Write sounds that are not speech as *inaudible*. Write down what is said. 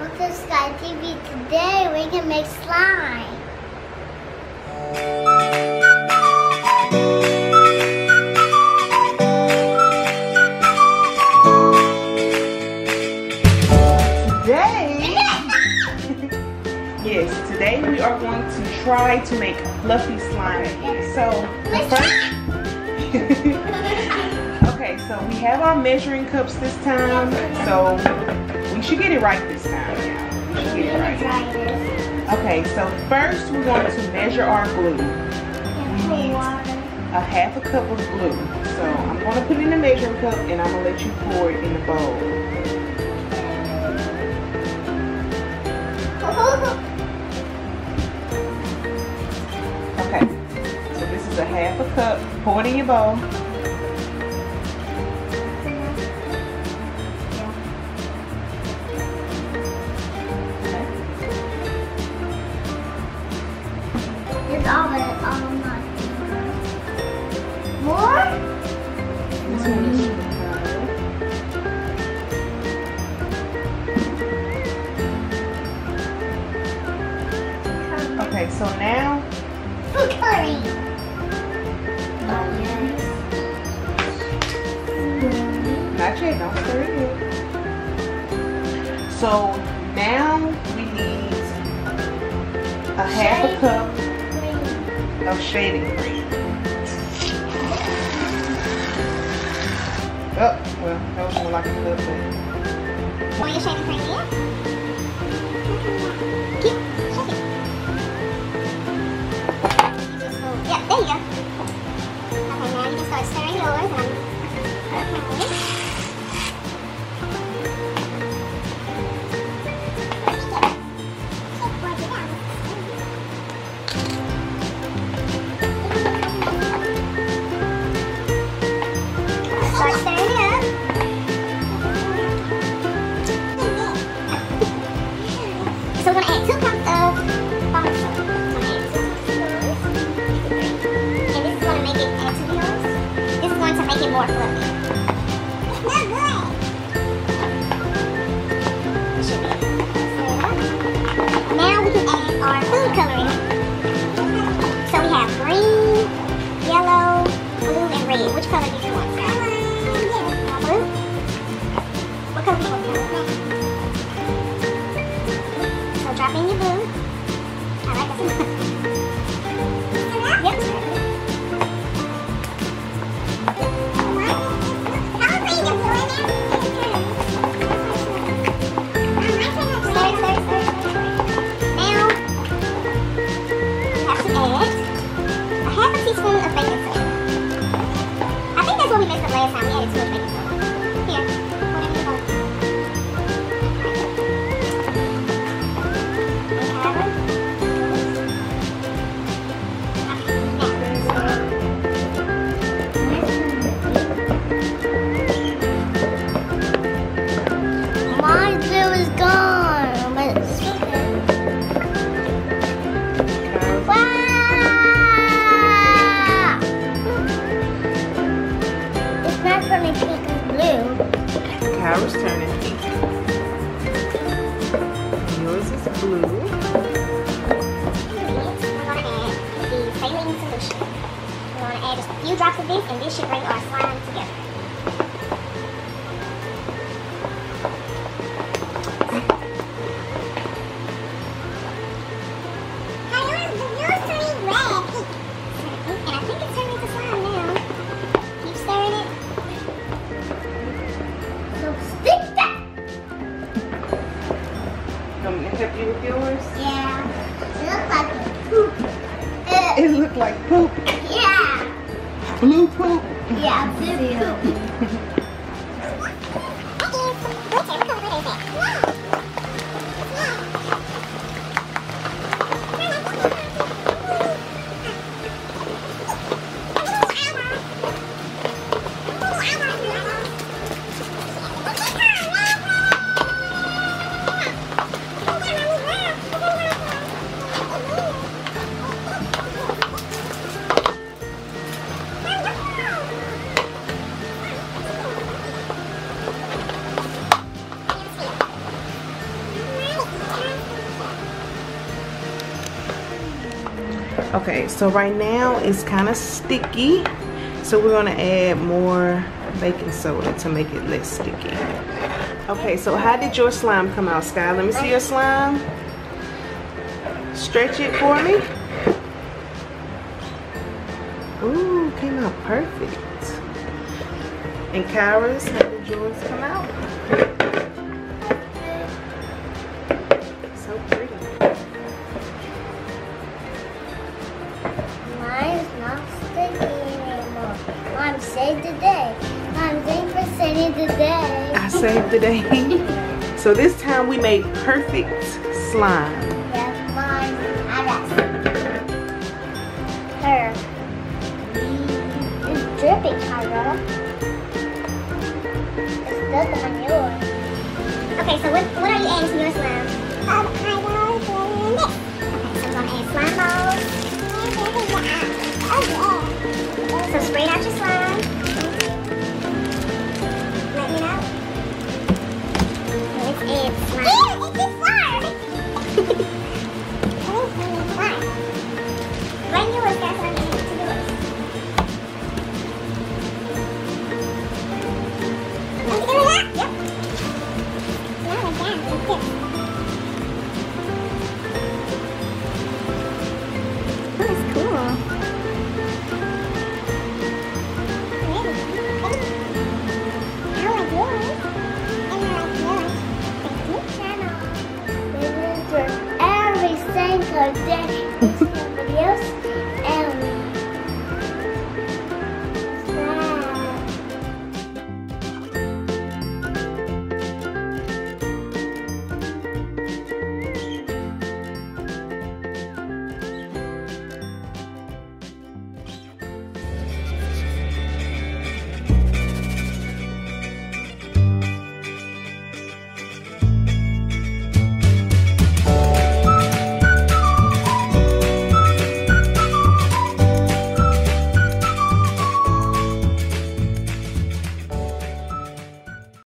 Look at Sky TV today. We can make slime. Today, *laughs* yes, today we are going to try to make fluffy slime. So, first, *laughs* so we have our measuring cups this time. So, we should get it right this time. We should get it right. Okay, so first we're going to measure our glue. Put water. A half a cup of glue. So I'm going to put it in a measuring cup and I'm going to let you pour it in the bowl. Okay, so this is a half a cup. Pour it in your bowl. Stir it yet. So now we need a half a cup of shaving cream. Oh, well, that was more like a little bit. Pour your shaving cream in. Keep shaking. Yeah, there you go. Okay, now you can start stirring. And I'm okay. We can add our food coloring. So we have green, yellow, blue, and red. Which color do you want? Blue? What color do you want? So drop in your blue. I like this. yep. Yours is blue. We're. We're gonna add just a few drops of this, and this should bring our slime together. Want me to help you with yours? Yeah. It looks like poop. Uh, It looked like poop. yeah. Blue poop. Yeah, blue poop. Okay, so right now it's kind of sticky. So we're gonna add more baking soda to make it less sticky. Okay, so how did your slime come out, Sky? Let me see your slime. Stretch it for me. Ooh, came out perfect. And Kyra's, how did yours come out? Mine's not sticky anymore. Mom saved the day. Mom, thanks for saving the day. I saved the day. *laughs* so this time we made perfect slime. Whoa!